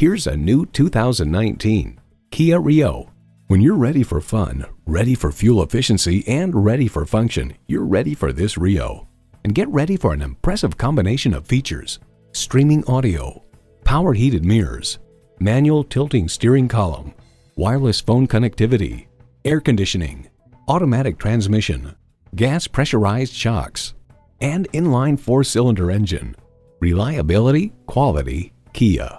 Here's a new 2019 Kia Rio. When you're ready for fun, ready for fuel efficiency, and ready for function, you're ready for this Rio. And get ready for an impressive combination of features. Streaming audio, power heated mirrors, manual tilting steering column, wireless phone connectivity, air conditioning, automatic transmission, gas pressurized shocks, and inline four-cylinder engine. Reliability, quality, Kia.